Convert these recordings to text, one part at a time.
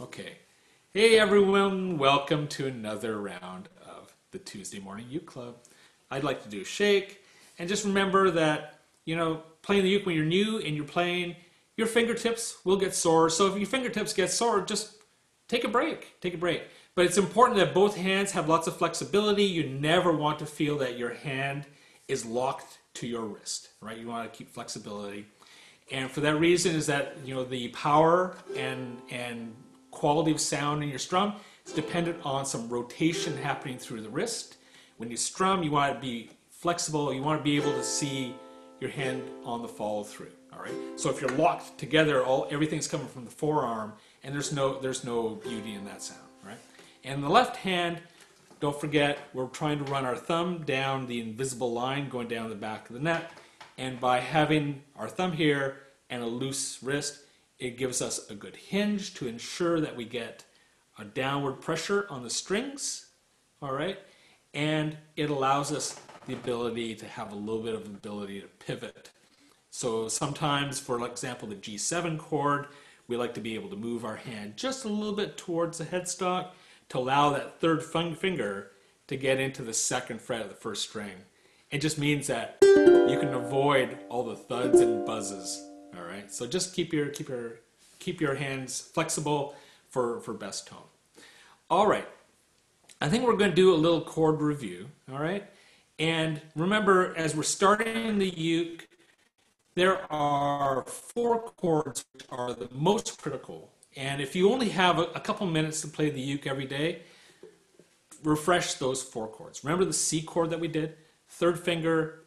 Okay. Hey everyone, welcome to another round of the Tuesday Morning Uke Club. I'd like to do a shake, and just remember that, you know, playing the uke when you're new and you're playing, your fingertips will get sore. So if your fingertips get sore, just take a break. Take a break. But it's important that both hands have lots of flexibility. You never want to feel that your hand is locked to your wrist, right? You want to keep flexibility. And for that reason is that, you know, the power and and quality of sound in your strum is dependent on some rotation happening through the wrist. When you strum, you want to be flexible. You want to be able to see your hand on the follow through. All right. So if you're locked together, all everything's coming from the forearm, and there's no there's no beauty in that sound. Right. And the left hand, don't forget, we're trying to run our thumb down the invisible line going down the back of the neck, and by having our thumb here and a loose wrist, it gives us a good hinge to ensure that we get a downward pressure on the strings. All right. And it allows us the ability to have a little bit of ability to pivot. So sometimes, for example, the G7 chord, we like to be able to move our hand just a little bit towards the headstock to allow that third finger to get into the second fret of the first string. It just means that you can avoid all the thuds and buzzes. All right. So just keep your keep your keep your hands flexible for for best tone. All right. I think we're going to do a little chord review. All right. And remember, as we're starting the uke, there are four chords which are the most critical. And if you only have a, a couple minutes to play the uke every day, refresh those four chords. Remember the C chord that we did? Third finger,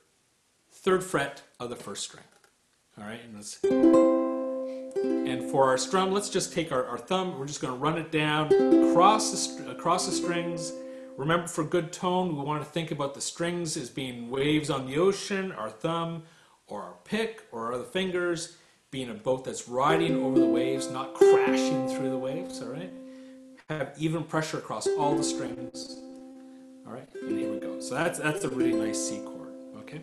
third fret of the first string. All right, and, let's, and for our strum, let's just take our, our thumb, we're just going to run it down across the, across the strings Remember, for good tone, we want to think about the strings as being waves on the ocean, our thumb or our pick or our other fingers being a boat that's riding over the waves, not crashing through the waves, all right? Have even pressure across all the strings. All right, and here we go. So that's, that's a really nice C chord, okay?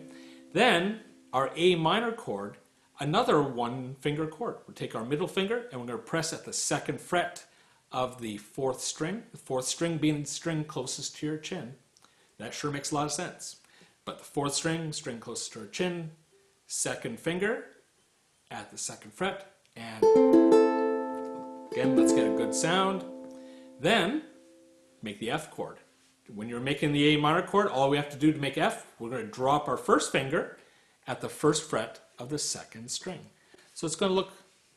Then our A minor chord, another one finger chord. We'll take our middle finger and we're gonna press at the second fret of the fourth string, the fourth string being the string closest to your chin. That sure makes a lot of sense. But the fourth string, string closest to our chin, second finger at the second fret, and again, let's get a good sound. Then make the F chord. When you're making the A minor chord, all we have to do to make F, we're going to drop our first finger at the first fret of the second string. So it's going to look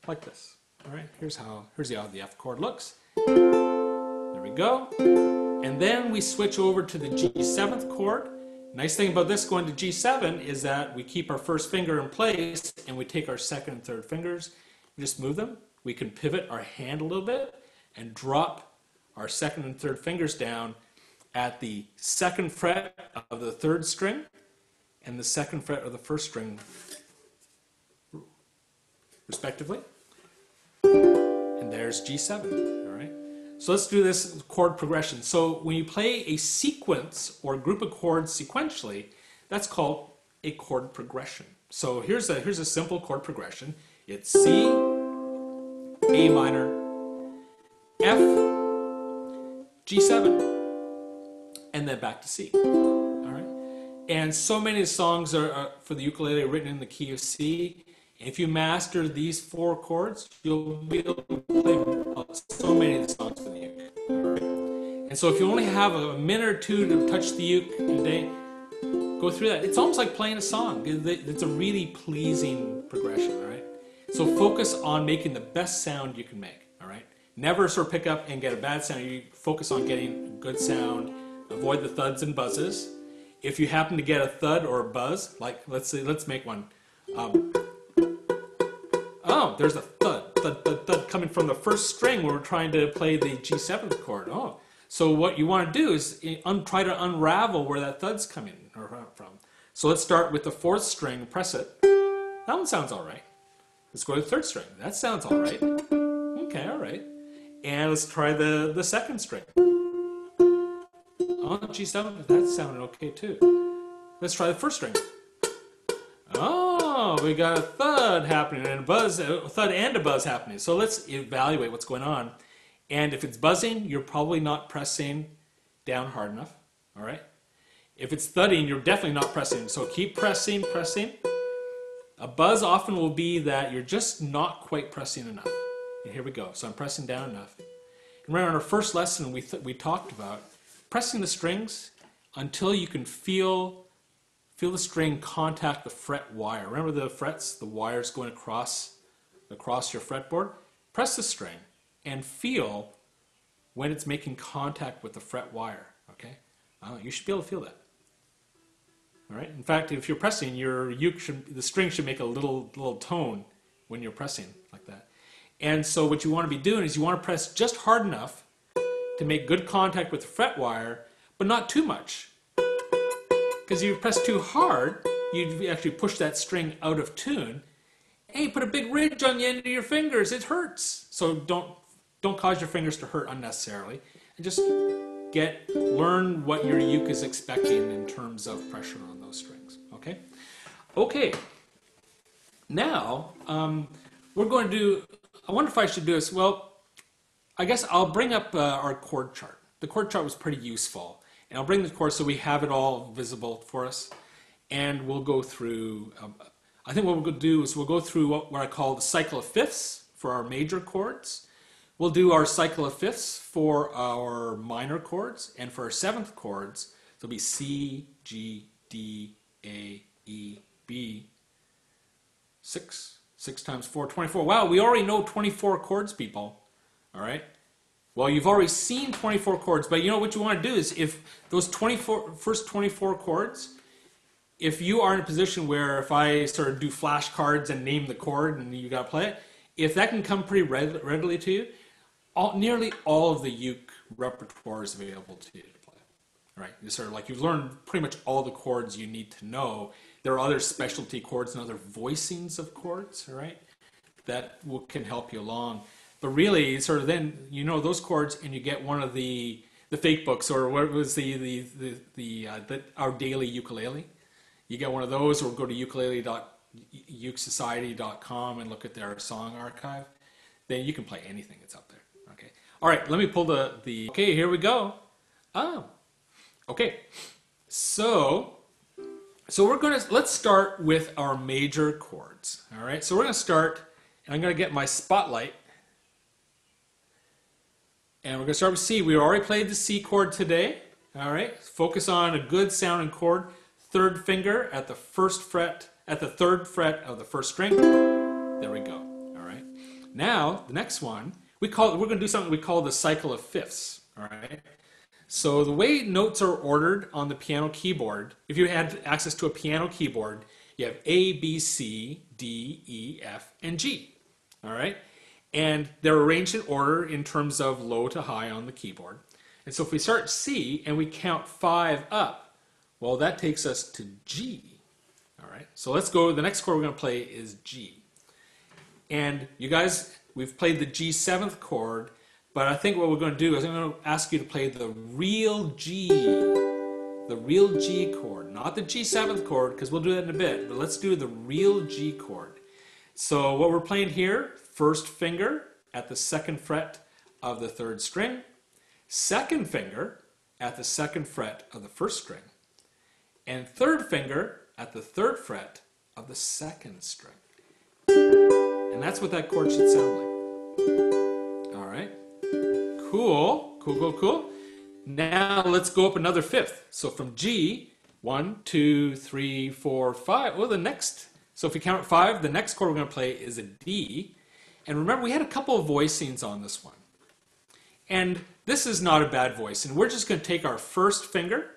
like this. All right, here's how here's how the F chord looks. There we go. And then we switch over to the G7th chord. Nice thing about this going to G7 is that we keep our first finger in place and we take our second and third fingers, just move them. We can pivot our hand a little bit and drop our second and third fingers down at the second fret of the third string and the second fret of the first string, respectively. And there's G7. all right? So let's do this chord progression. So when you play a sequence or group of chords sequentially, that's called a chord progression. So here's a, here's a simple chord progression. It's C, A minor, F, G7, and then back to C. All right. And so many songs are, are for the ukulele written in the key of C. If you master these four chords, you'll be able to play so many of the songs for the uke. And so if you only have a minute or two to touch the uke in a day, go through that. It's almost like playing a song. It's a really pleasing progression, all right? So focus on making the best sound you can make, all right? Never sort of pick up and get a bad sound. You focus on getting good sound. Avoid the thuds and buzzes. If you happen to get a thud or a buzz, like let's say, let's make one. Um, Oh, there's a thud, thud, thud, thud coming from the first string where we're trying to play the G7 chord. Oh, so what you want to do is eh, try to unravel where that thud's coming from. So let's start with the fourth string, press it. That one sounds all right. Let's go to the third string. That sounds all right. Okay, all right. And let's try the, the second string. On G7, that sounded okay too. Let's try the first string. We got a thud happening and a buzz, a thud and a buzz happening. So let's evaluate what's going on. And if it's buzzing, you're probably not pressing down hard enough. All right. If it's thudding, you're definitely not pressing. So keep pressing, pressing. A buzz often will be that you're just not quite pressing enough. And here we go. So I'm pressing down enough. Remember, in our first lesson, we, we talked about pressing the strings until you can feel feel the string contact the fret wire. Remember the frets, the wires going across across your fretboard? Press the string and feel when it's making contact with the fret wire. Okay, uh, you should be able to feel that. All right. In fact, if you're pressing, your uke should, the string should make a little little tone when you're pressing like that. And so what you want to be doing is you want to press just hard enough to make good contact with the fret wire, but not too much. Because if you press too hard, you actually push that string out of tune, you put a big ridge on the end of your fingers. It hurts. So don't don't cause your fingers to hurt unnecessarily, and just get learn what your uke is expecting in terms of pressure on those strings. Okay, okay. Now um, we're going to do. I wonder if I should do this. Well, I guess I'll bring up uh, our chord chart. The chord chart was pretty useful, and I'll bring the chord so we have it all visible for us, and we'll go through. Um, I think what to do is we'll go through what, what I call the cycle of fifths for our major chords. We'll do our cycle of fifths for our minor chords, and for our seventh chords, there'll be C, G, D, A, E, B. Six, six times four, 24. Wow, we already know 24 chords, people. All right. Well, you've already seen 24 chords, but you know what you want to do is if those 24 first 24 chords, if you are in a position where if I sort of do flashcards and name the chord and you got to play it, if that can come pretty readily to you, all, nearly all of the uke repertoire is available to you to play. Right? You sort of like you've learned pretty much all the chords you need to know. There are other specialty chords and other voicings of chords, right? That will, can help you along. But really, sort of then you know those chords, and you get one of the the fake books, or what was the the the, the, uh, the our daily ukulele. You get one of those, or go to ukulele.ukesociety.com and look at their song archive. Then you can play anything that's up there. Okay. All right. Let me pull the the. Okay. Here we go. Oh. Okay. So. So we're gonna let's start with our major chords. All right. So we're gonna start, and I'm gonna get my spotlight and we're going to start with C. We already played the C chord today. All right. Focus on a good sounding chord. Third finger at the first fret, at the third fret of the first string. There we go. All right. Now, the next one, we call we're going to do something we call the cycle of fifths. All right. So the way notes are ordered on the piano keyboard, if you had access to a piano keyboard, you have A, B, C, D, E, F, and G. All right and they're arranged in order in terms of low to high on the keyboard. And so if we start C and we count five up, well, that takes us to G. All right, so let's go. The next chord we're going to play is G. And you guys, we've played the G seventh chord, but I think what we're going to do is I'm going to ask you to play the real G, the real G chord, not the G seventh chord, because we'll do that in a bit, but let's do the real G chord. So what we're playing here, first finger at the second fret of the third string, second finger at the second fret of the first string, and third finger at the third fret of the second string. And that's what that chord should sound like. All right. Cool, cool, cool, cool. Now let's go up another fifth. So from G, one, two, three, four, five. Well, the next, so if we count five, the next chord we're going to play is a D. And remember, we had a couple of voicings on this one. And this is not a bad voice. And we're just going to take our first finger,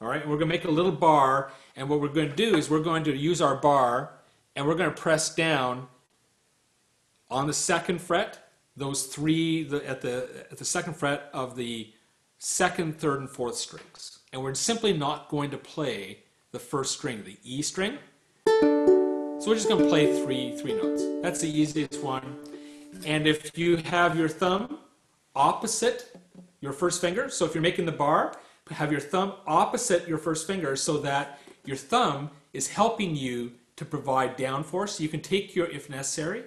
all right, and we're going to make a little bar. And what we're going to do is we're going to use our bar and we're going to press down on the second fret, those three the, at, the, at the second fret of the second, third, and fourth strings. And we're simply not going to play the first string, the E string. So we're just going to play three, three notes. That's the easiest one. And if you have your thumb opposite your first finger, so if you're making the bar, have your thumb opposite your first finger so that your thumb is helping you to provide downforce. So You can take your, if necessary,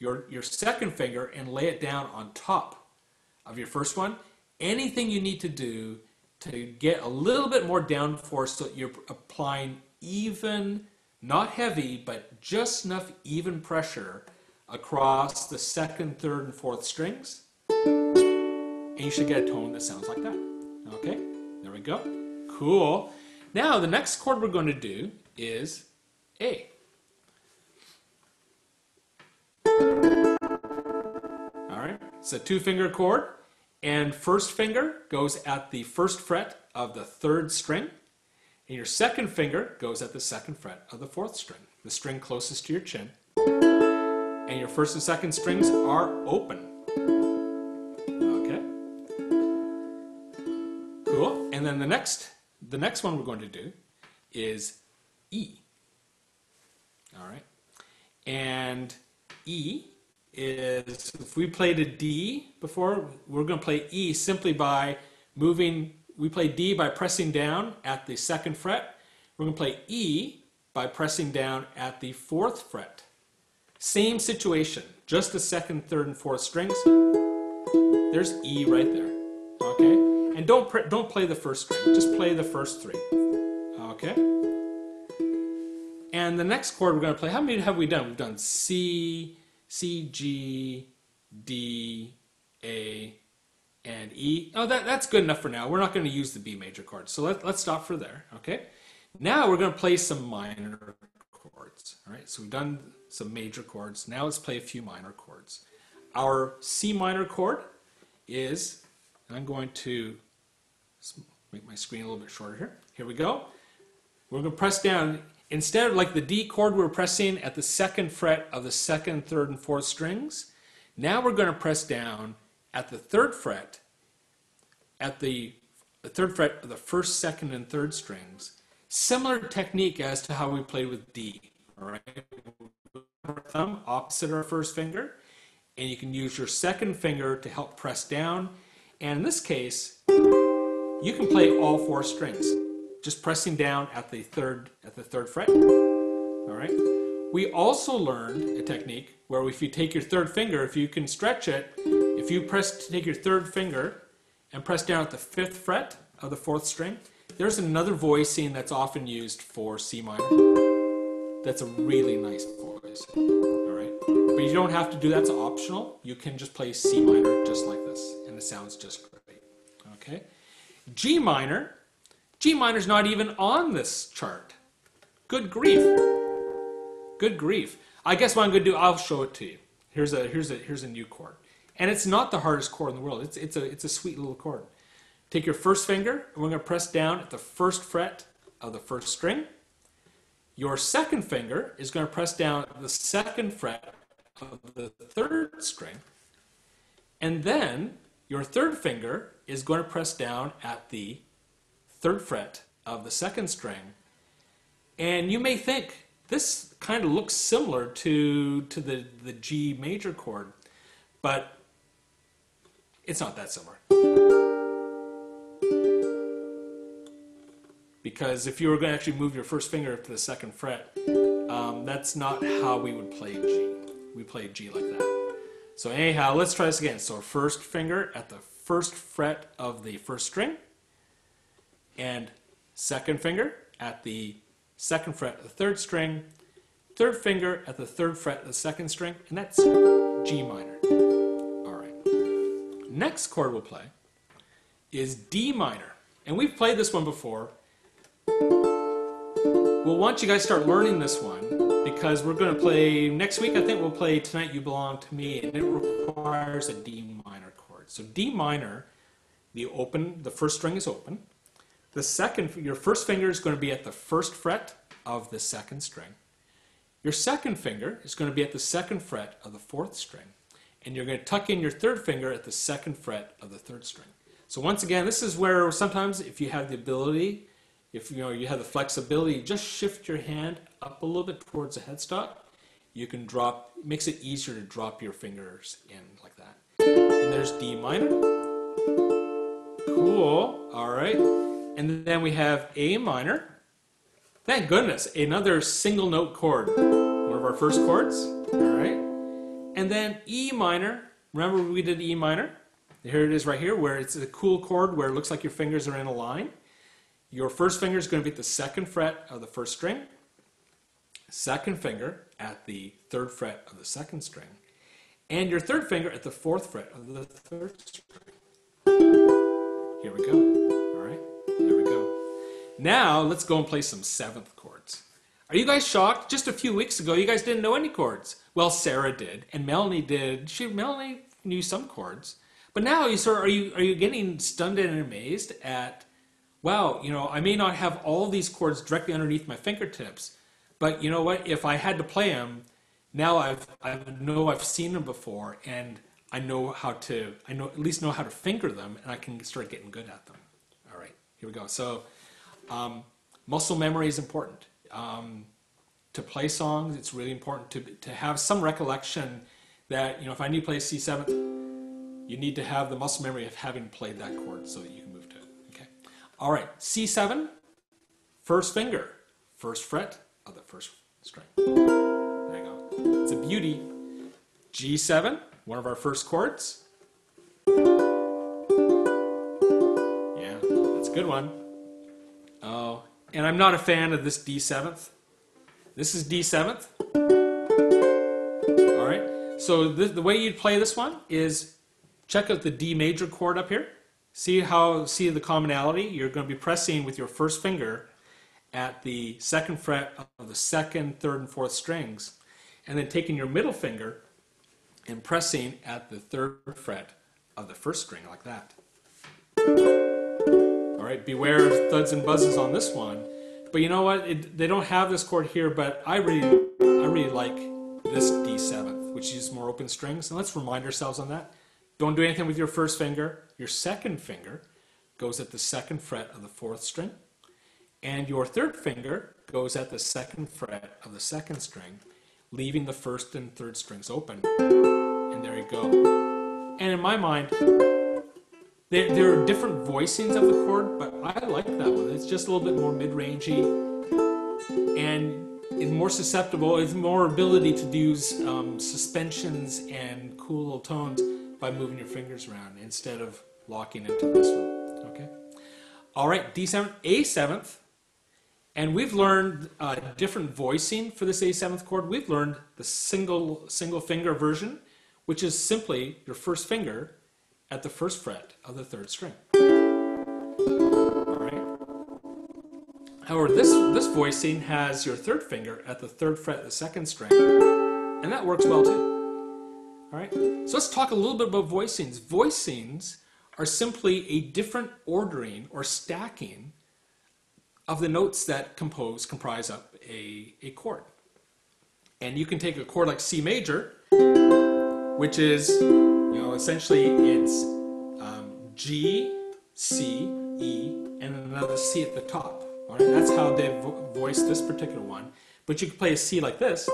your, your second finger and lay it down on top of your first one, anything you need to do to get a little bit more downforce so that you're applying even, not heavy, but just enough even pressure across the second, third, and fourth strings. And you should get a tone that sounds like that. Okay, there we go. Cool. Now the next chord we're going to do is A. All right, it's a two finger chord, and first finger goes at the first fret of the third string, and your second finger goes at the second fret of the fourth string, the string closest to your chin. And your first and second strings are open. Okay. Cool. And then the next the next one we're going to do is E. All right. And E is, if we played a D before, we're going to play E simply by moving, we play D by pressing down at the second fret. We're going to play E by pressing down at the fourth fret. Same situation, just the second, third, and fourth strings. There's E right there. Okay? And don't, don't play the first string, just play the first three. Okay? And the next chord we're going to play, how many have we done? We've done C, C, G, D, A, and E. Oh, that, that's good enough for now. We're not going to use the B major chord. So let, let's stop for there, okay? Now we're going to play some minor chords, all right? So we've done some major chords. Now let's play a few minor chords. Our C minor chord is, I'm going to make my screen a little bit shorter here. Here we go. We're going to press down Instead of like the D chord, we're pressing at the second fret of the second, third, and fourth strings. Now we're going to press down at the third fret, at the, the third fret of the first, second, and third strings. Similar technique as to how we played with D. All right, thumb opposite our first finger, and you can use your second finger to help press down. And in this case, you can play all four strings just pressing down at the third at the third fret. All right. We also learned a technique where if you take your third finger, if you can stretch it, if you press take your third finger and press down at the fifth fret of the fourth string, there's another voicing that's often used for C minor. That's a really nice voice. All right. But you don't have to do that. It's optional. You can just play C minor just like this, and it sounds just great. Okay. G minor G minor's not even on this chart. Good grief. Good grief. I guess what I'm going to do, I'll show it to you. Here's a here's a here's a new chord, and it's not the hardest chord in the world. It's it's a it's a sweet little chord. Take your first finger, and we're going to press down at the first fret of the first string. Your second finger is going to press down the second fret of the third string, and then your third finger is going to press down at the third fret of the second string. And you may think this kind of looks similar to, to the, the G major chord, but it's not that similar. Because if you were going to actually move your first finger to the second fret, um, that's not how we would play G. We play G like that. So anyhow, let's try this again. So first finger at the first fret of the first string and second finger at the second fret of the third string, third finger at the third fret of the second string, and that's G minor. Next chord we'll play is D minor. And we've played this one before. Well, once you guys start learning this one, because we're going to play next week, I think we'll play Tonight You Belong to Me, and it requires a D minor chord. So D minor, the open, the first string is open. The second, your first finger is going to be at the first fret of the second string. Your second finger is going to be at the second fret of the fourth string. And you're going to tuck in your third finger at the second fret of the third string. So once again, this is where sometimes if you have the ability, if you know you have the flexibility, just shift your hand up a little bit towards the headstock. You can drop, it makes it easier to drop your fingers in like that. And there's D minor. Cool. All right. And then we have A minor. Thank goodness, another single note chord. One of our first chords. All right. And then E minor. Remember we did E minor? Here it is right here, where it's a cool chord where it looks like your fingers are in a line. Your first finger is going to be at the second fret of the first string, second finger at the third fret of the second string, and your third finger at the fourth fret of the third string. Here we go. All right, there we go. Now let's go and play some seventh chords. Are you guys shocked? Just a few weeks ago, you guys didn't know any chords. Well, Sarah did, and Melanie did. She Melanie knew some chords, but now you sort of, are you are you getting stunned and amazed at? Wow, you know, I may not have all these chords directly underneath my fingertips, but you know what? If I had to play them, now I've I know I've seen them before, and I know how to I know at least know how to finger them, and I can start getting good at them. All right, here we go. So, um, muscle memory is important. Um, to play songs, it's really important to, to have some recollection that, you know, if I need to play C seventh, you need to have the muscle memory of having played that chord so that you can move to it. Okay. All right. C7, first finger, first fret of the first string. There you go. It's a beauty. G7, one of our first chords. Yeah, that's a good one. Oh, and I'm not a fan of this D7th. This is D7th. All right. So the, the way you'd play this one is check out the D major chord up here. See how see the commonality. You're going to be pressing with your first finger at the second fret of the second, third, and fourth strings, and then taking your middle finger and pressing at the third fret of the first string like that. All right. Beware of thuds and buzzes on this one. But you know what? It, they don't have this chord here, but I really, I really like this D7th, which uses more open strings. And let's remind ourselves on that. Don't do anything with your first finger. Your second finger goes at the second fret of the fourth string. And your third finger goes at the second fret of the second string, leaving the first and third strings open. And there you go. And in my mind, there, there are different voicings of the chord, but I like that one. It's just a little bit more mid-rangey and it's more susceptible. It's more ability to use um, suspensions and cool little tones by moving your fingers around instead of locking into this one. Okay. All right, D7, A7th, and we've learned uh, different voicing for this A7th chord. We've learned the single single finger version, which is simply your first finger at the first fret of the third string. All right. However, this, this voicing has your third finger at the third fret of the second string, and that works well too. All right. So let's talk a little bit about voicings. Voicings are simply a different ordering or stacking of the notes that compose comprise up a, a chord. And you can take a chord like C major, which is you know, essentially it's um, G, C, E, and another C at the top. All right, that's how they vo this particular one. But you can play a C like this,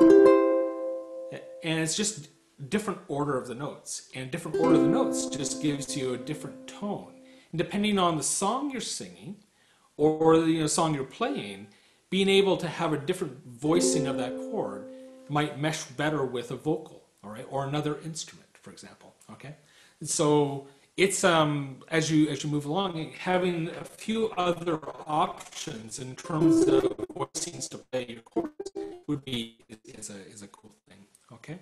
and it's just different order of the notes. And different order of the notes just gives you a different tone. And depending on the song you're singing or the you know, song you're playing, being able to have a different voicing of that chord might mesh better with a vocal, all right, or another instrument for example. Okay, so it's um, as you as you move along, having a few other options in terms of voicings to play your chords would be is a is a cool thing. Okay,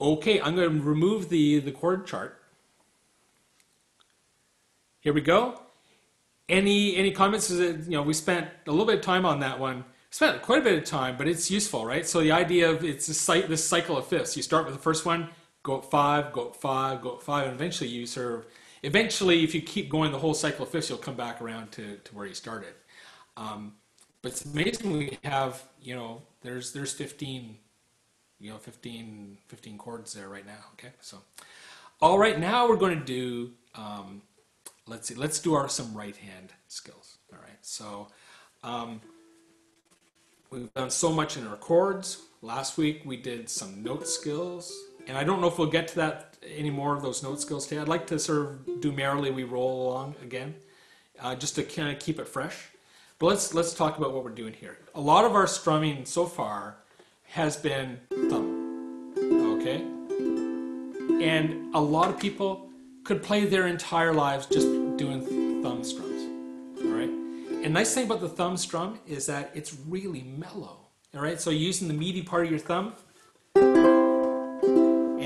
okay, I'm going to remove the the chord chart. Here we go. Any any comments? Is it, you know we spent a little bit of time on that one spent quite a bit of time, but it's useful, right? So the idea of it's a, site, this cycle of fifths. You start with the first one, go five, go five, go five, and eventually you of, eventually if you keep going the whole cycle of fifths, you'll come back around to, to where you started. Um, but it's amazing we have, you know, there's there's 15, you know, 15, 15 chords there right now, okay? So, all right, now we're going to do, um, let's see, let's do our some right hand skills, all right? So, um, we've done so much in our chords. Last week we did some note skills, and I don't know if we'll get to that any more of those note skills today. I'd like to sort of do merrily we roll along again, uh, just to kind of keep it fresh. But let's let's talk about what we're doing here. A lot of our strumming so far has been thumb, okay, and a lot of people could play their entire lives just doing thumb strums. All right. And nice thing about the thumb strum is that it's really mellow. All right. So using the meaty part of your thumb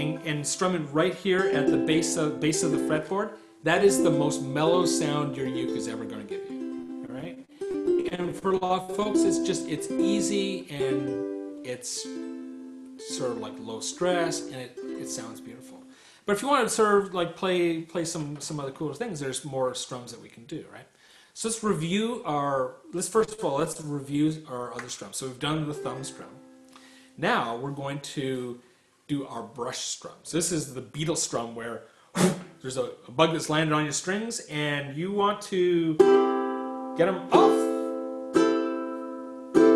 and, and strumming right here at the base of base of the fretboard, that is the most mellow sound your uke is ever going to give you. All right. And for a lot of folks, it's just it's easy and it's sort of like low stress and it, it sounds beautiful. But if you want to sort of like play play some some other cooler things, there's more strums that we can do, right? So let's review our. Let's first of all let's review our other strums. So we've done the thumb strum. Now we're going to do our brush strums. This is the beetle strum where there's a, a bug that's landed on your strings and you want to get them off.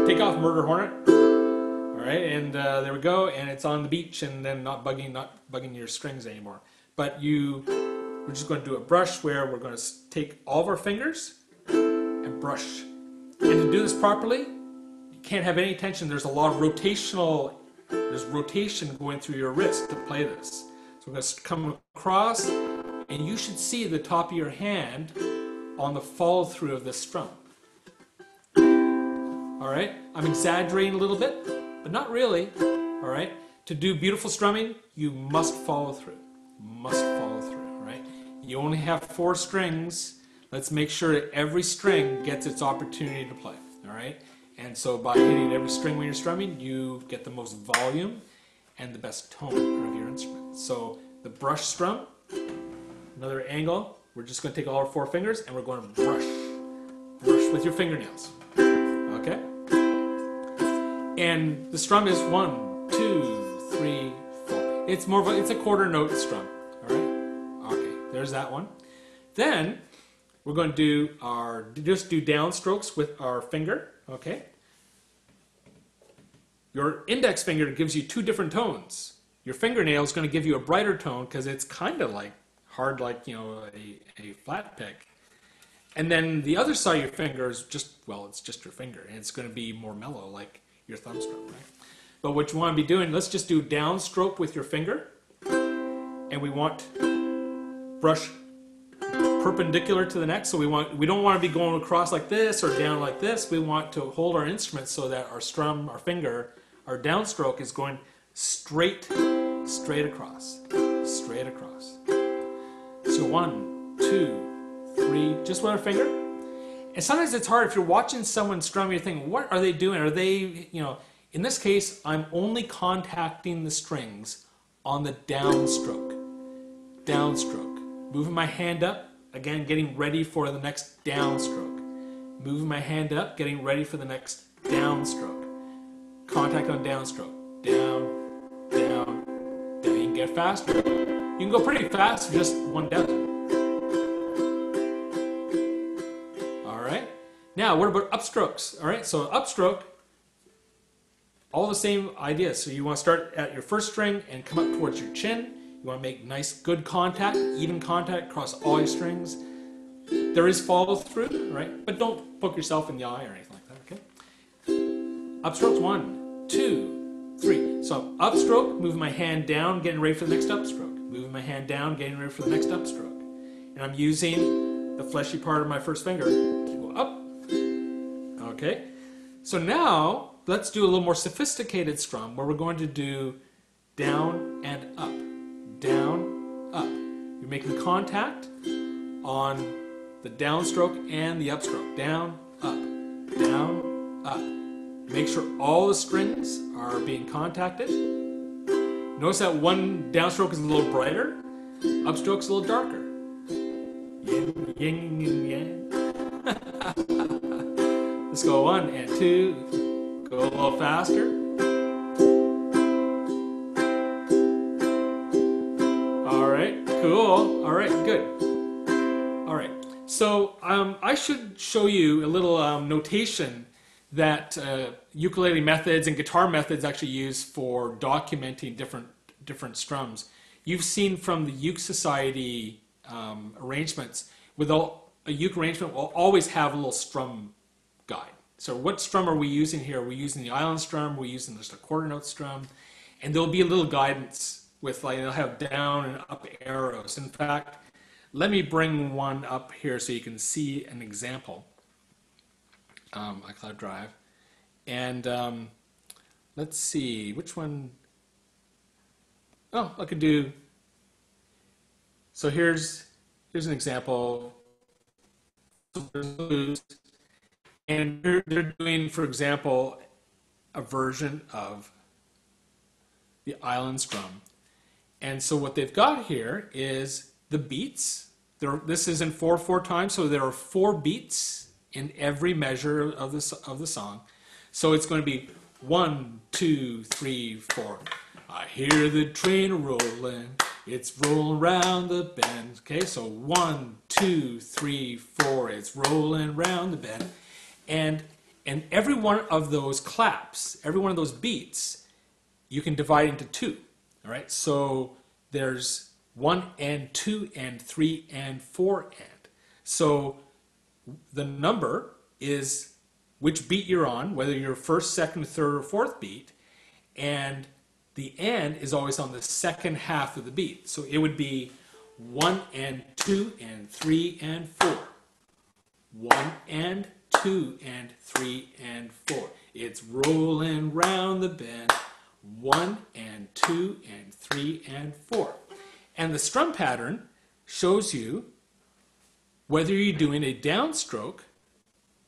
Take off murder hornet All right, And uh, there we go, and it's on the beach, and then not bugging, not bugging your strings anymore. But you, we're just going to do a brush where we're going to take all of our fingers and brush. And to do this properly, you can't have any tension. There's a lot of rotational, there's rotation going through your wrist to play this. So we're going to come across, and you should see the top of your hand on the follow through of this strum. All right, I'm exaggerating a little bit, but not really. All right. To do beautiful strumming, you must follow through. Must follow through. All right. You only have four strings. Let's make sure that every string gets its opportunity to play. All right. And so by hitting every string when you're strumming, you get the most volume and the best tone of your instrument. So the brush strum, another angle. We're just going to take all our four fingers and we're going to brush. Brush with your fingernails. Okay? And the strum is one, two, three, four. It's more of a, it's a quarter note strum. All right. Okay. There's that one. Then we're going to do our just do downstrokes with our finger. Okay. Your index finger gives you two different tones. Your fingernail is going to give you a brighter tone because it's kind of like hard, like you know a, a flat pick. And then the other side of your finger is just well, it's just your finger, and it's going to be more mellow, like your thumb stroke, right? But what you want to be doing, let's just do downstroke with your finger. And we want brush perpendicular to the neck. So we want we don't want to be going across like this or down like this. We want to hold our instrument so that our strum, our finger, our downstroke is going straight, straight across. Straight across. So one, two, three, just with our finger. And sometimes it's hard if you're watching someone strum, you're thinking, what are they doing? Are they, you know, in this case, I'm only contacting the strings on the downstroke. Downstroke. Moving my hand up, again, getting ready for the next downstroke. Moving my hand up, getting ready for the next downstroke. Contact on downstroke. Down, down, down. You can get faster. You can go pretty fast, just one down. All right. Now, what about upstrokes? All right, so upstroke, all the same ideas. So you want to start at your first string and come up towards your chin. You want to make nice, good contact, even contact across all your strings. There is follow through, right? But don't poke yourself in the eye or anything like that, okay? Upstrokes one, two, three. So upstroke, moving my hand down, getting ready for the next upstroke. Moving my hand down, getting ready for the next upstroke. And I'm using the fleshy part of my first finger to go Up. Okay? So now, let's do a little more sophisticated strum where we're going to do down and up. Down, up. You're making contact on the downstroke and the upstroke. Down, up, down, up. Make sure all the strings are being contacted. Notice that one downstroke is a little brighter, upstroke's a little darker. Yin, yin, yin, yang. Let's go one and two. Go a little faster. Cool. All right, good. All right, so um, I should show you a little um, notation that uh, ukulele methods and guitar methods actually use for documenting different different strums. You've seen from the Uke Society um, arrangements, with a, a uke arrangement will always have a little strum guide. So what strum are we using here? Are we using the island strum? Are we using just a quarter note strum? And there'll be a little guidance with like, they'll have down and up arrows. In fact, let me bring one up here so you can see an example. Um, iCloud Drive. And um, let's see, which one? Oh, I could do. So here's here's an example. And they're, doing, for example, a version of the island strum. And so what they've got here is the beats. There, this is in 4-4 time, so there are four beats in every measure of the, of the song. So it's going to be one, two, three, four. I hear the train rolling. It's rolling round the bend. Okay, so one, two, three, four. It's rolling round the bend. And and every one of those claps, every one of those beats, you can divide into two. All right, so there's one and two and three and four and. So the number is which beat you're on, whether you're first, second, third, or fourth beat, and the and is always on the second half of the beat. So it would be one and two and three and four. One and two and three and four. It's rolling round the bend. One and two and three and four. And the strum pattern shows you whether you're doing a downstroke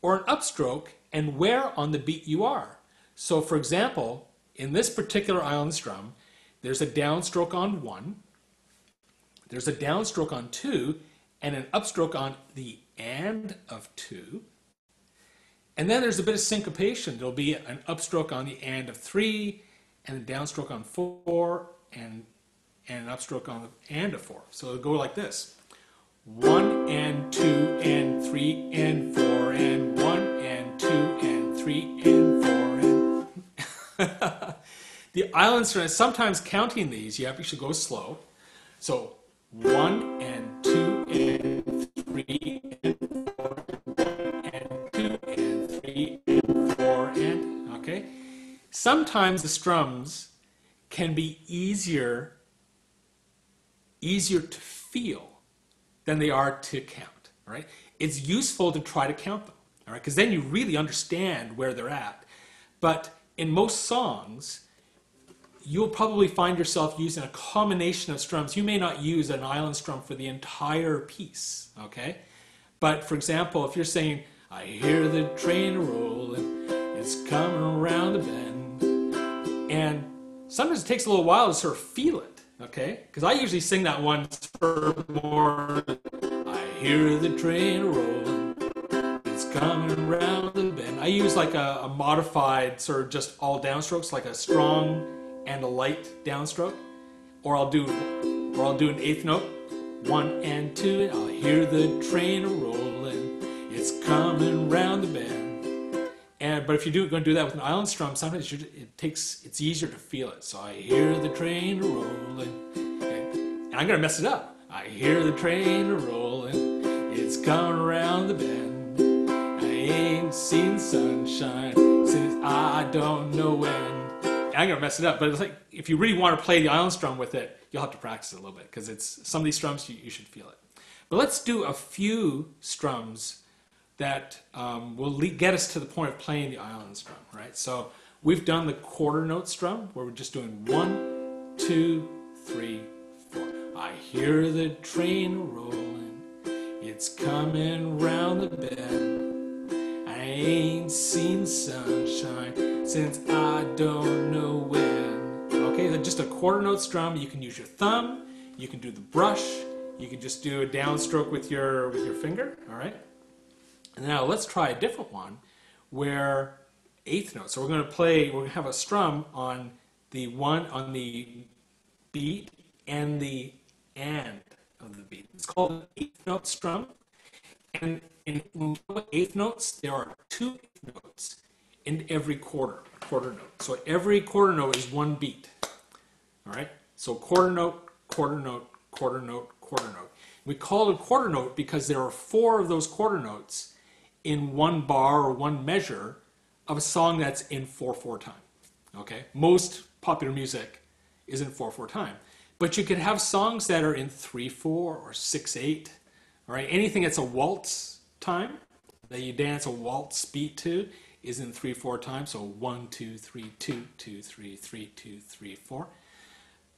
or an upstroke and where on the beat you are. So for example, in this particular island strum, there's a downstroke on one, there's a downstroke on two, and an upstroke on the and of two, and then there's a bit of syncopation. There'll be an upstroke on the and of three, and a downstroke on four, and, and an upstroke on and a four. So it'll go like this. One and two and three and four and one and two and three and four and the islands sometimes counting these you have to go slow. So one and two and three Sometimes the strums can be easier easier to feel than they are to count. Right? It's useful to try to count them. All right, because then you really understand where they're at. But in most songs, you'll probably find yourself using a combination of strums. You may not use an island strum for the entire piece, okay? But for example, if you're saying, I hear the train rolling, it's coming around the bend, and sometimes it takes a little while to sort of feel it, okay? Because I usually sing that one for more, I hear the train rolling, it's coming around the bend. I use like a, a modified sort of just all downstrokes, like a strong and a light downstroke, or I'll do, or I'll do an eighth note, one and two, and I'll hear the train rolling. It's coming round the bend. And but if you do going to do that with an island strum, sometimes it takes it's easier to feel it. So I hear the train rolling, and I'm gonna mess it up. I hear the train rolling. It's coming around the bend. I ain't seen sunshine since I don't know when. I'm gonna mess it up, but it's like if you really want to play the island strum with it, you'll have to practice it a little bit because it's some of these strums you, you, should feel it. But let's do a few strums that um, will get us to the point of playing the island strum, right? So we've done the quarter note strum where we're just doing one, two, three, four. I hear the train rolling, it's coming round the bend. I ain't seen sunshine since I don't know when. Okay, just a quarter note strum. You can use your thumb, you can do the brush, you can just do a downstroke with your with your finger. All right. Now let's try a different one where eighth note. So we're going to play. We're going to have a strum on the one on the beat and the and of the beat. It's called eighth note strum. And in eighth notes, there are two notes in every quarter, quarter note. So every quarter note is one beat. All right? So quarter note, quarter note, quarter note, quarter note. We call it a quarter note because there are four of those quarter notes in one bar or one measure of a song that's in 4-4 time. Okay? Most popular music is in 4-4 time. But you could have songs that are in 3 4 or 6 8. All right, anything that's a waltz time that you dance a waltz beat to is in 3 4 time. So 1 2 3 2 2 3 3 2 3 4.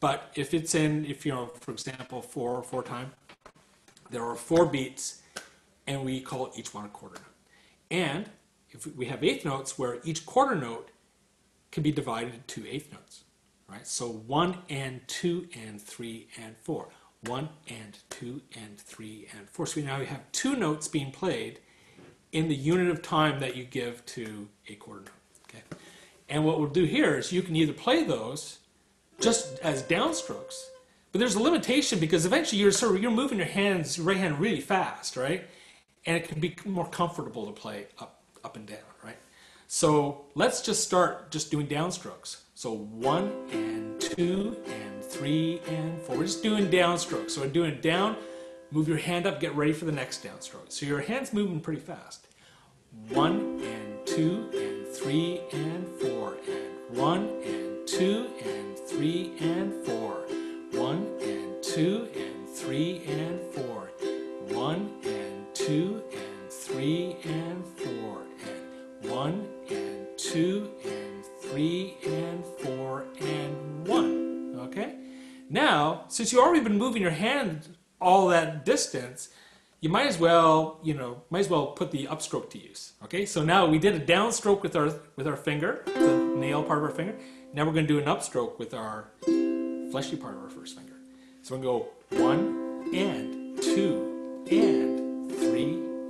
But if it's in, if you know, for example, 4 4 time, there are four beats and we call each one a quarter note. And if we have eighth notes where each quarter note can be divided into two eighth notes, right? So one and two and three and four. One and two and three and four. So we now have two notes being played in the unit of time that you give to a quarter note. Okay. And what we'll do here is you can either play those just as downstrokes, but there's a limitation because eventually you're sort of you're moving your hands, your right hand really fast, right? And it can be more comfortable to play up up and down, right? So let's just start just doing downstrokes. So one and two and three and four. We're just doing downstrokes. So we're doing down, move your hand up, get ready for the next downstroke. So your hand's moving pretty fast. One and two and three and four and one and two and three and four. One and two and three and four. One two and three and four and one and two and three and four and one. Okay? Now, since you've already been moving your hand all that distance, you might as well, you know, might as well put the upstroke to use. Okay? So now we did a downstroke with our with our finger, the nail part of our finger. Now we're going to do an upstroke with our fleshy part of our first finger. So we're to go one and two and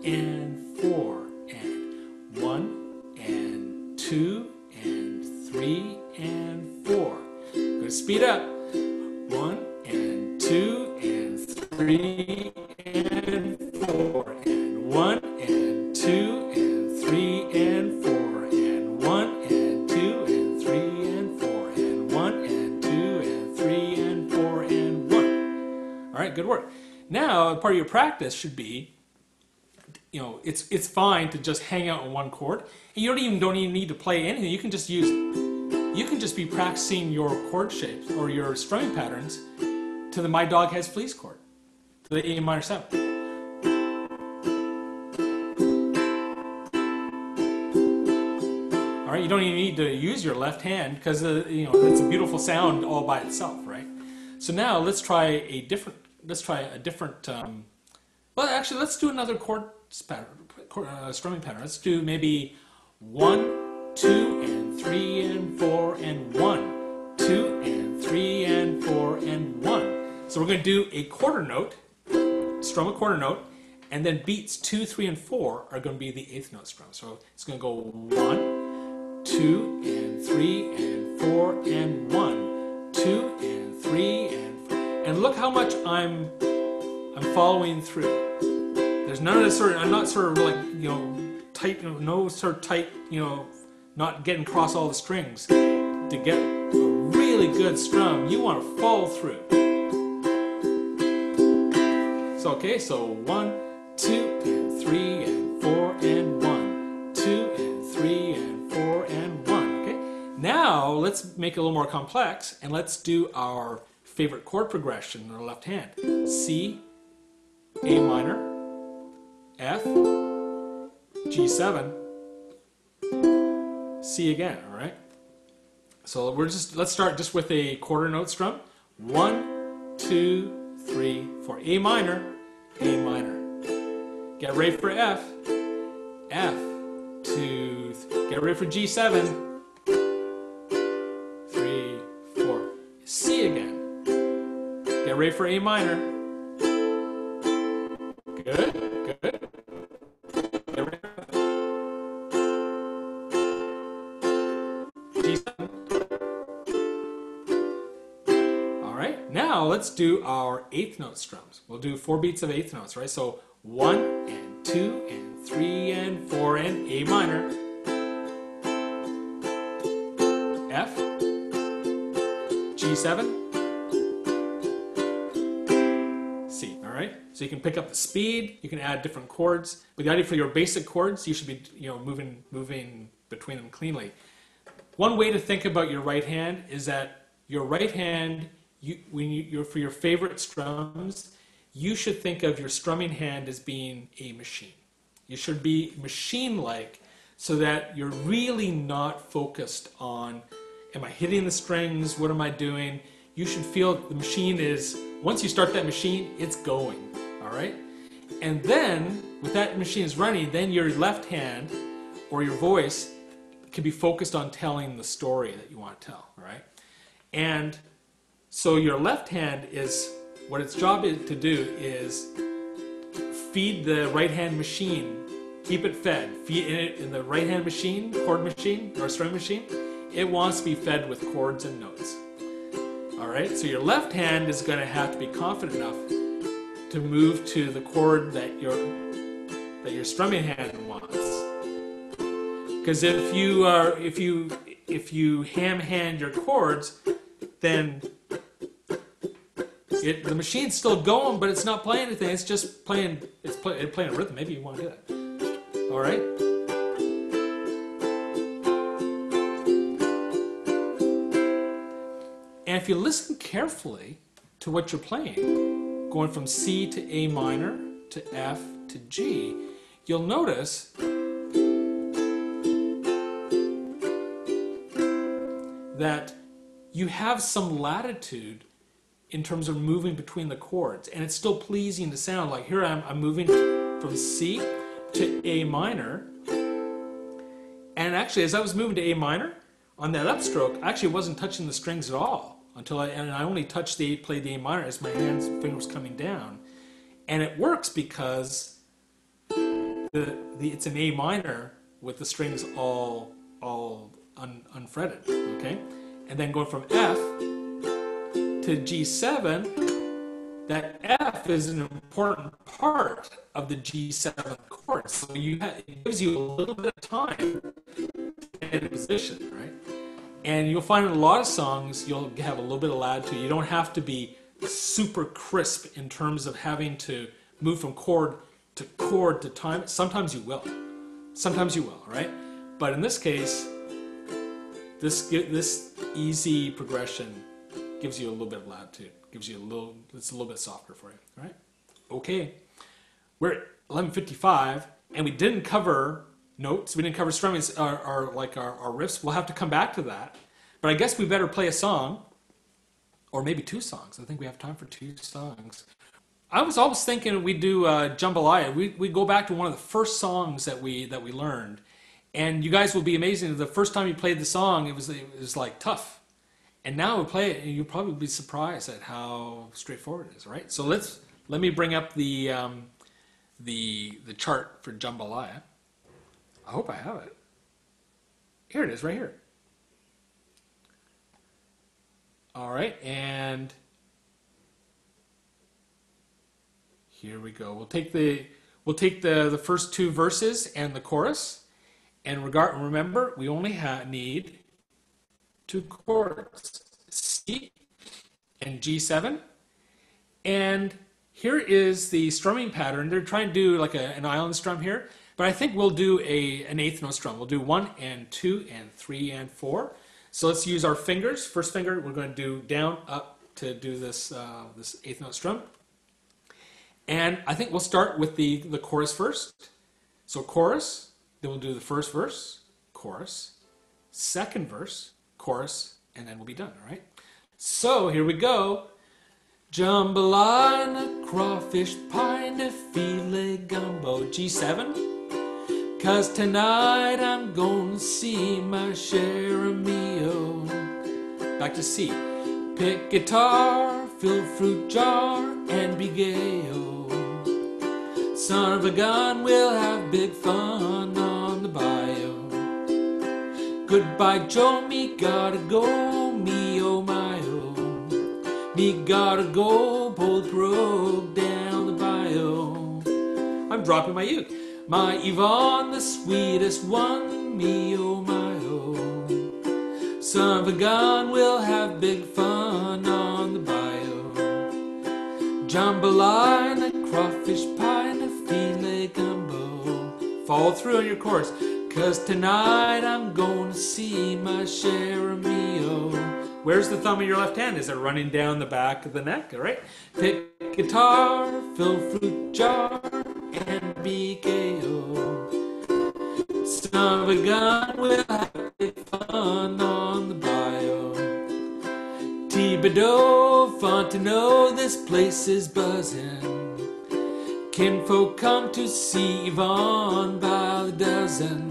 and four and one and two and three and four. Going to speed up. One and two and three and four and one and two and three and four and one and two and three and four and one and two and three and four and one. All right, good work. Now, part of your practice should be you know, it's it's fine to just hang out on one chord. And you don't even don't even need to play anything. You can just use you can just be practicing your chord shapes or your strumming patterns to the My Dog Has Fleas chord, to the A minor seven. All right, you don't even need to use your left hand because uh, you know it's a beautiful sound all by itself, right? So now let's try a different. Let's try a different. Um, well, actually, let's do another chord uh, strumming pattern. Let's do maybe one, two, and three, and four, and one, two, and three, and four, and one. So we're going to do a quarter note, strum a quarter note, and then beats two, three, and four are going to be the eighth note strum. So it's going to go one, two, and three, and four, and one, two, and three, and four. And look how much I'm I'm following through. There's none of this sort of, I'm not sort of like, you know, tight, you know, no sort of tight, you know, not getting across all the strings. To get a really good strum, you want to follow through. So, okay, so one, two, and three, and four, and one, two, and three, and four, and one. Okay, now let's make it a little more complex and let's do our favorite chord progression in our left hand C, A minor, F, G7, C again, all right? So we're just, let's start just with a quarter note strum. One, two, three, four. A minor, A minor. Get ready for F, F, two, th- get ready for G7, three, four. C again. Get ready for A minor. Good. Let's do our eighth note strums. We'll do four beats of eighth notes, right? So one and two and three and four and A minor. F, G7, C. All right. So you can pick up the speed. You can add different chords. But the idea for your basic chords, you should be you know moving moving between them cleanly. One way to think about your right hand is that your right hand you when you, you're for your favorite strums, you should think of your strumming hand as being a machine. You should be machine-like so that you're really not focused on am I hitting the strings? What am I doing? You should feel the machine is once you start that machine, it's going. All right? And then with that machine is running, then your left hand or your voice can be focused on telling the story that you want to tell, right? And so your left hand is what its job is to do is feed the right hand machine, keep it fed, feed it in the right hand machine, chord machine or string machine. It wants to be fed with chords and notes. All right, so your left hand is going to have to be confident enough to move to the chord that your that your strumming hand wants. Because if you are if you if you ham hand your chords, then it, the machine's still going, but it's not playing anything. It's just playing. It's, play, it's playing a rhythm. Maybe you want to do that. All right. And if you listen carefully to what you're playing, going from C to A minor to F to G, you'll notice that you have some latitude in terms of moving between the chords. And it's still pleasing to sound. Like here I'm, I'm moving from C to A minor. And actually as I was moving to A minor on that upstroke I actually wasn't touching the strings at all until I and I only touched the played the A minor as my hands fingers coming down. And it works because the, the it's an A minor with the strings all all un, unfretted okay? And then going from F to G7, that F is an important part of the G7 chord. So you have, it gives you a little bit of time in position, right? And you'll find in a lot of songs, you'll have a little bit of latitude. You don't have to be super crisp in terms of having to move from chord to chord to time. Sometimes you will. Sometimes you will, right? But in this case, this this easy progression gives you a little bit of latitude, gives you a little, it's a little bit softer for you, right? Okay, we're at 11.55, and we didn't cover notes, we didn't cover strumming, our, our, like our, our riffs. We'll have to come back to that. But I guess we better play a song, or maybe two songs. I think we have time for two songs. I was always thinking we'd do uh, Jambalaya. We we go back to one of the first songs that we that we learned, and you guys will be amazing. The first time you played the song, it was it was like tough and now we play it, and you'll probably be surprised at how straightforward it is, right? So let's let me bring up the um, the the chart for jambalaya. I hope I have it. Here it is, right here. All right, and here we go. We'll take the we'll take the the first two verses and the chorus, and regard remember we only have, need two chords, C and G7. And here is the strumming pattern. They're trying to do like a, an island strum here, but I think we'll do a, an eighth note strum. We'll do one and two and three and four. So let's use our fingers. First finger, we're going to do down, up to do this, uh, this eighth note strum. And I think we'll start with the, the chorus first. So chorus, then we'll do the first verse, chorus, second verse, chorus, and then we'll be done, all right? So here we go. Jambalaya, crawfish pie, and filet gumbo. G7. Cause tonight I'm gonna see my of meal. Back to C. Pick guitar, fill fruit jar, and be gay. Oh. Son of a gun, we'll have big fun on the bayou. Goodbye, Joe, me gotta go, me oh my oh. Me gotta go, both broke down the bayou. I'm dropping my uke. My Yvonne, the sweetest one, me oh my oh. Son of a gun, we'll have big fun on the bayou. Jambalaya and a crawfish pie and a filet gumbo. Follow through on your chorus. Cause tonight I'm going to see my share of meal. Where's the thumb of your left hand? Is it running down the back of the neck? All right. Pick guitar, fill fruit jar, and gay. Son of a gun, we'll have fun on the bayou. Thibodeau, Fontenot, this place is buzzing. Kinfolk come to see Yvonne by the dozen.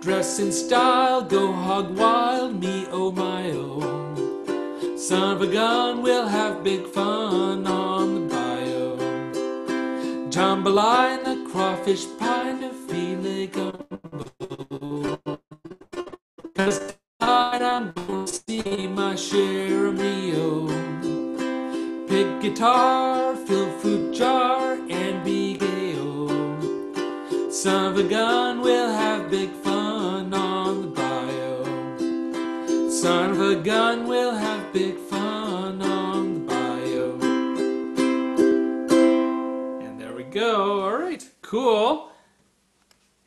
Dress in style, go hog wild, me oh my oh. Son of a gun, we'll have big fun on the bayou. Jambalaya, crawfish pie, no filet gumbo. Cause tonight I'm gonna see my share of Rio. Oh. Pick guitar, fill fruit jar, Son of a gun, we'll have big fun on the bayou. Son of a gun, we'll have big fun on the bayou. And there we go. All right, cool.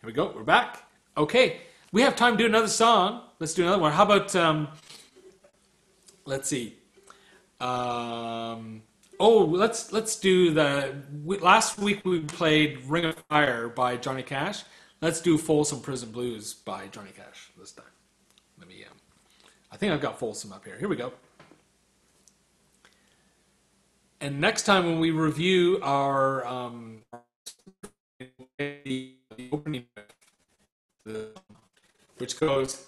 Here we go. We're back. Okay, we have time to do another song. Let's do another one. How about um, let's see. Um, oh, let's let's do the we, last week we played Ring of Fire by Johnny Cash. Let's do Folsom Prison Blues by Johnny Cash this time. Let me. Um, I think I've got Folsom up here. Here we go. And next time when we review our um, the, opening, which goes.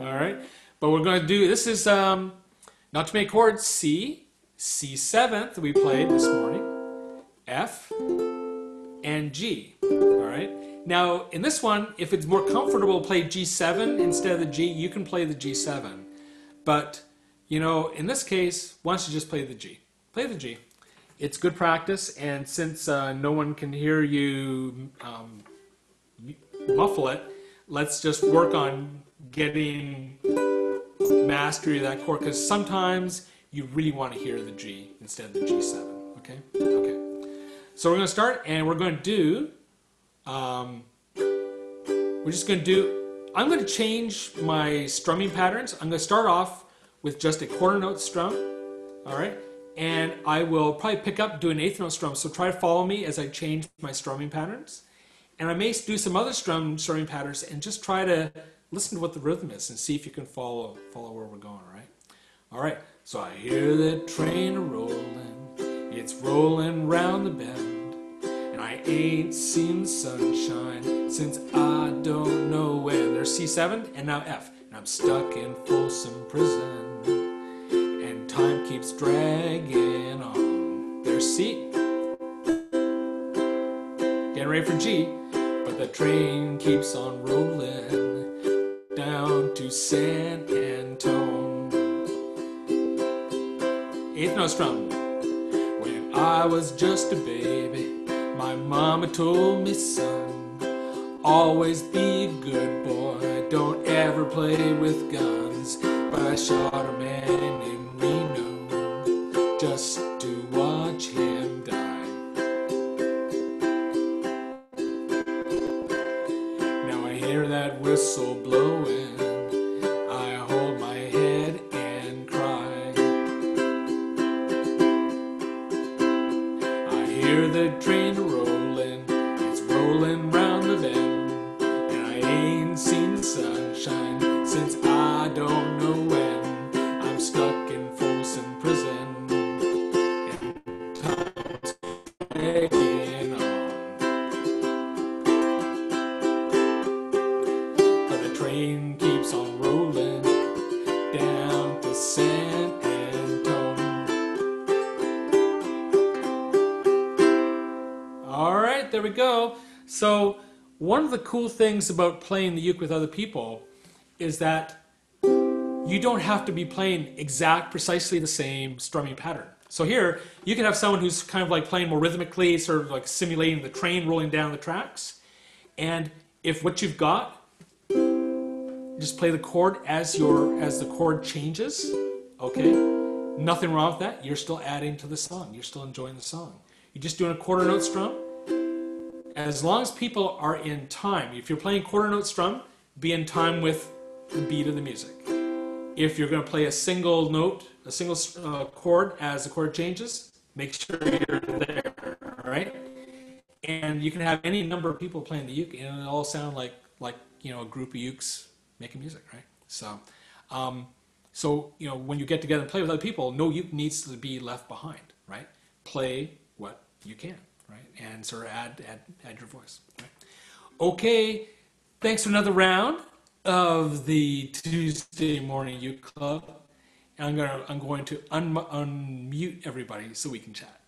All right, but we're going to do this is um, not to make chords C, C seventh we played this morning, F, and G. All right. Now in this one, if it's more comfortable to play G7 instead of the G, you can play the G7. But you know, in this case, why don't you just play the G? Play the G. It's good practice, and since uh, no one can hear you um, muffle it, let's just work on getting mastery of that chord because sometimes you really want to hear the G instead of the G7. Okay? Okay. So we're going to start and we're going to do, um, we're just going to do, I'm going to change my strumming patterns. I'm going to start off with just a quarter note strum. All right? And I will probably pick up, do an eighth note strum. So try to follow me as I change my strumming patterns. And I may do some other strum strumming patterns and just try to listen to what the rhythm is and see if you can follow follow where we're going, right? All right, so I hear the train a rolling, it's rolling round the bend, and I ain't seen sunshine since I don't know when. There's C7 and now F, and I'm stuck in Folsom Prison, and time keeps dragging on. There's C, getting ready for G, but the train keeps on rolling down to San Antone. Eighth note strum. When I was just a baby, my mama told me, son, always be a good boy, don't ever play with guns. But I shot a man named Reno just go. So, one of the cool things about playing the uke with other people is that you don't have to be playing exact, precisely the same strumming pattern. So here, you can have someone who's kind of like playing more rhythmically, sort of like simulating the train rolling down the tracks. And if what you've got just play the chord as your as the chord changes okay nothing wrong with that you're still adding to the song you're still enjoying the song you're just doing a quarter note strum as long as people are in time, if you're playing quarter note strum, be in time with the beat of the music. If you're going to play a single note, a single uh, chord as the chord changes, make sure you're there. All right, and you can have any number of people playing the uke, and it all sound like like you know a group of ukes making music, right? So, um, so you know when you get together and play with other people, no uke needs to be left behind, right? Play what you can, right, and sort of add add add your voice. Right? Okay, thanks for another round of the Tuesday morning uke club. I'm gonna I'm going to un- unmute everybody so we can chat.